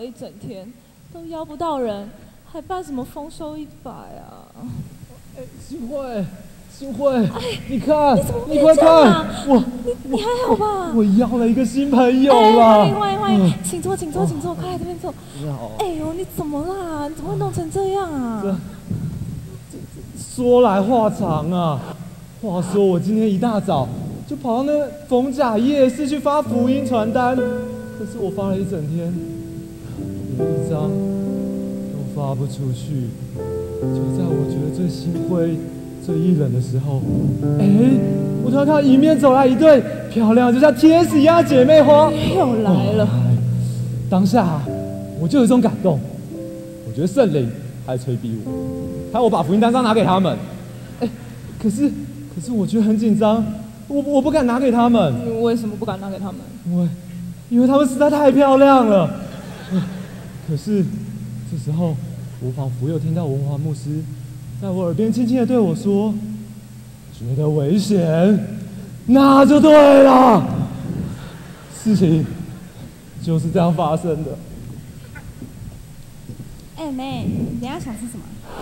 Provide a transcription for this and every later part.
了一整天，都邀不到人，还办什么丰收一百啊？哎，新会，新慧，你看，你怎么你快看，我你你还好吧？我邀了一个新朋友哎，了。欢迎欢迎欢迎，请坐请坐请坐，快来这边坐。你好。哎呦，你怎么啦？你怎么会弄成这样啊？这说来话长啊，话说我今天一大早就跑到那逢甲夜市去发福音传单，可是我发了一整天，连一张都发不出去。就在我觉得最心灰、最意冷的时候，哎，我突然看到迎面走来一对漂亮就像天使一样的姐妹花，又来了。当下我就有一种感动，我觉得圣灵还催逼我，还要我把福音单张拿给他们。哎，可是可是我觉得很紧张，我我不敢拿给他们，你为什么不敢拿给他们？因为因为他们实在太漂亮了。可是这时候，我仿佛又听到文华牧师在我耳边轻轻的对我说：“觉得危险，那就对了。”事情就是这样发生的。哎、妹，你等下想吃什么？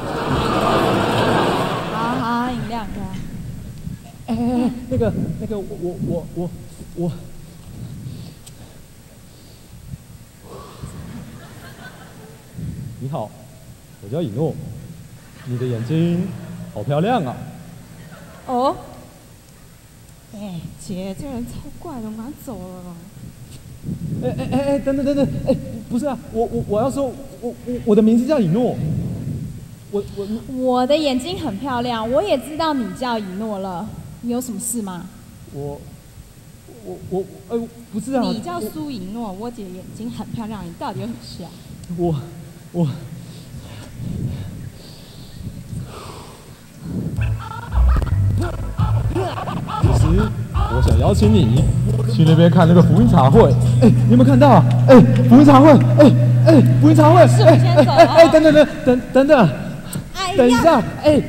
好好，饮料，饮料。哎哎哎，那个那个，我我我我我，你好，我叫以诺，你的眼睛好漂亮啊！哦，哎、姐，这人超怪的，我们赶走了。哎哎哎哎，等等等等，哎，不是啊，我我我要说，我我我的名字叫以诺，我我我的眼睛很漂亮，我也知道你叫以诺了。你有什么事吗？我我我哎不是啊，你叫苏以诺，我姐眼睛很漂亮，你到底有什么事啊？我我。其实我想邀请你去那边看那个福音茶会。哎，你有没有看到啊？哎，福音茶会，哎哎，福音茶会，是哎哎哎哎，哦等等等等等等，哎等一下，哎。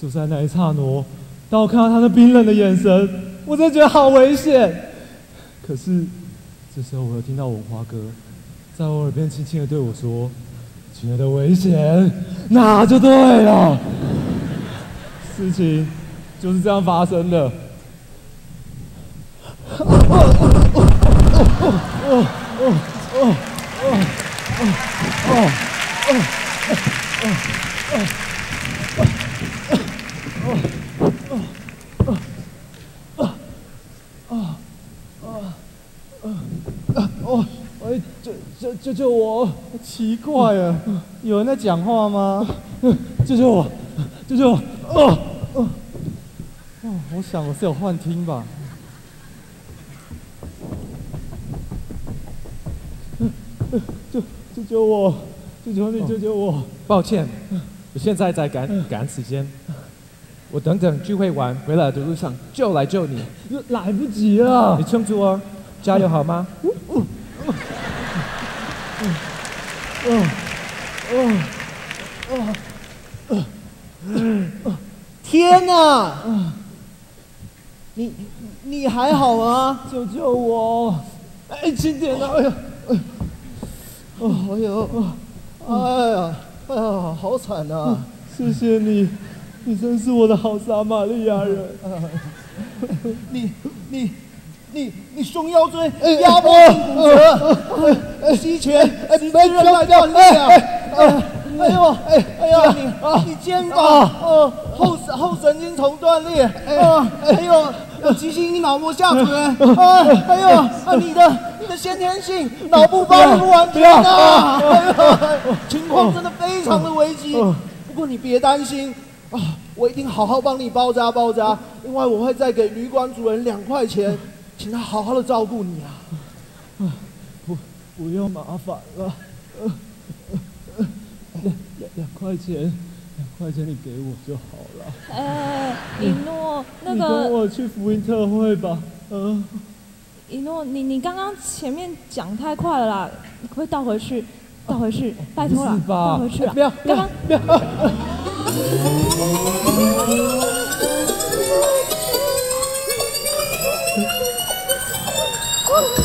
就在那一刹那，当我看到他那冰冷的眼神，我真的觉得好危险。可是，这时候我又听到文华哥在我耳边轻轻的对我说：“觉得危险，那就对了。”事情就是这样发生的。哦，哎，救救救救我！奇怪啊，有人在讲话吗？救救我！救救我！哦哦哦！我想我是有幻听吧。救救救我！救救你！救救我！抱歉，我现在在赶赶时间，我等等聚会完回来的路上就来救你，来不及了你！撑住哦，加油好吗？天哪！你你还好吗？救救我！哎，轻点啊！哎呀，哦，哎呦，哎呀，哎呀，好惨啊！谢谢你，你真是我的好撒玛利亚人。你你你你胸腰椎压迫性骨折，膝前脊椎韧带断裂啊！哎呦，哎哎呀，你你肩膀哦后后神经丛断裂，啊，还有有急性脑膜下垂，啊，哎呦啊你的你的先天性脑部发育不完全啊，哎呦，情况真的非常的危急。不过你别担心啊，我一定好好帮你包扎包扎，另外我会再给旅馆主人两块钱，请他好好的照顾你啊。不不用麻烦了，呃呃两两两块钱，两块钱你给我就好了。哎，一诺，那你跟个我去福音特会吧。嗯、一诺，你你刚刚前面讲太快了啦，你可不可以倒回去？倒回去，拜托了倒回去了。不要不要不要！停！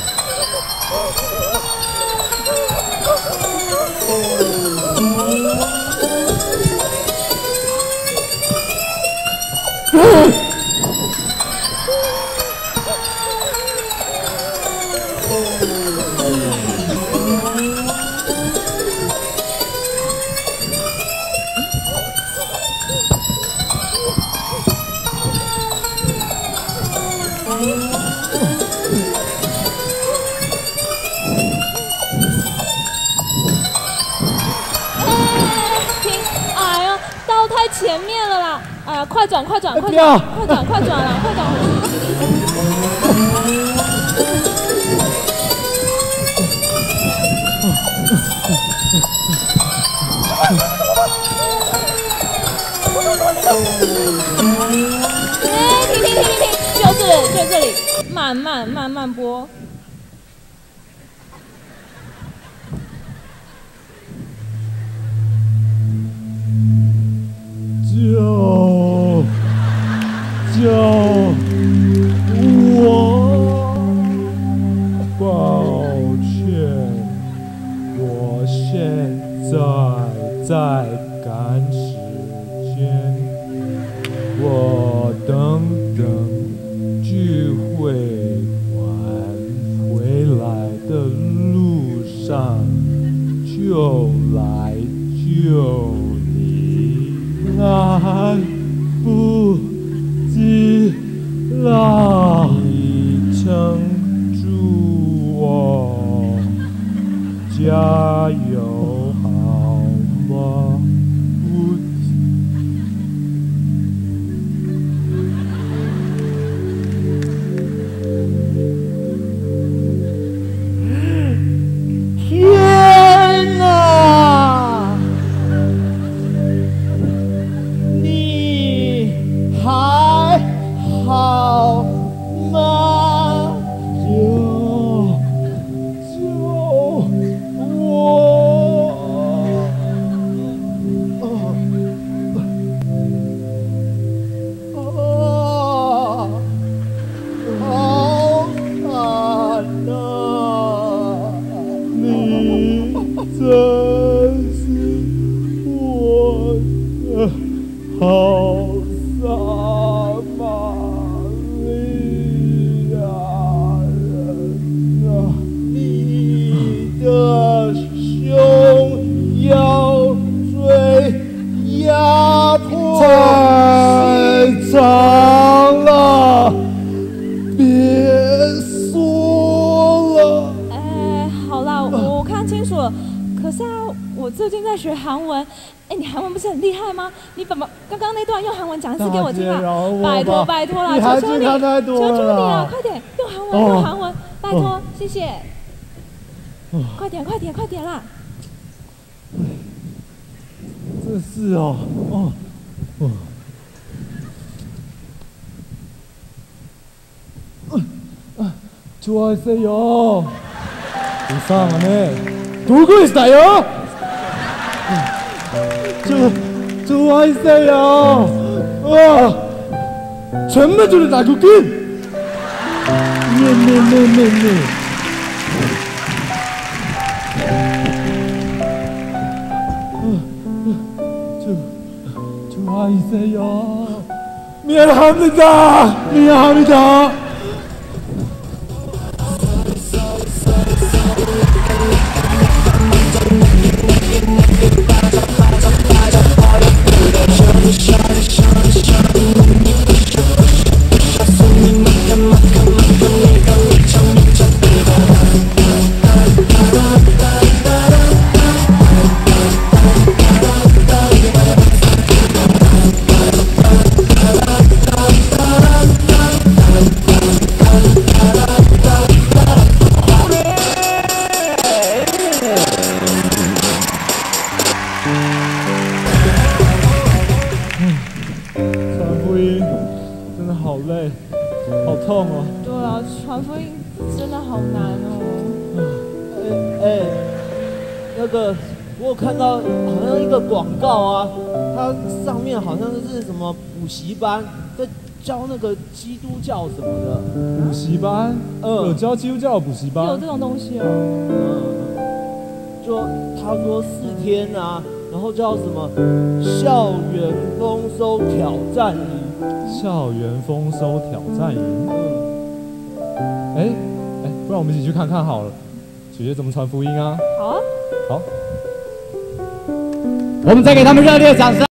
前面了啦！哎呀，快转，快转，快转，快转，快转了，快转。哎，停停停停停，就这里，就这里，慢慢慢慢播。有你，来不及了，你撑住我，家在学韩文。哎，你韩文不是很厉害吗？你把刚刚那段用韩文讲一次给我听大姐饶啊！我拜托吧拜托啦，你韩求求你，剧看太求求你多了啦啊！快点用韩文哦用韩文，拜托哦，谢谢。哦快点快点快点啦！这是哦，哦，哦。좋아하세요 이상하네. 누구 있어요? 저, 좋아했어요. 와, 전매줄을 나구긴. 네네네네네. 저, 좋아했어요. 미안합니다. 미안합니다. 真的好难哦。哎哎，那个我有看到好像一个广告啊，它上面好像是什么补习班，在教那个基督教什么的，补习班，有嗯教基督教补习班？有这，种东西哦。嗯，就他说四天啊，然后叫什么校园丰收挑战营，校园丰收挑战营。嗯，哎哎，不然我们一起去看看好了。姐姐怎么传福音啊？好啊。好。我们再给他们热烈的掌声。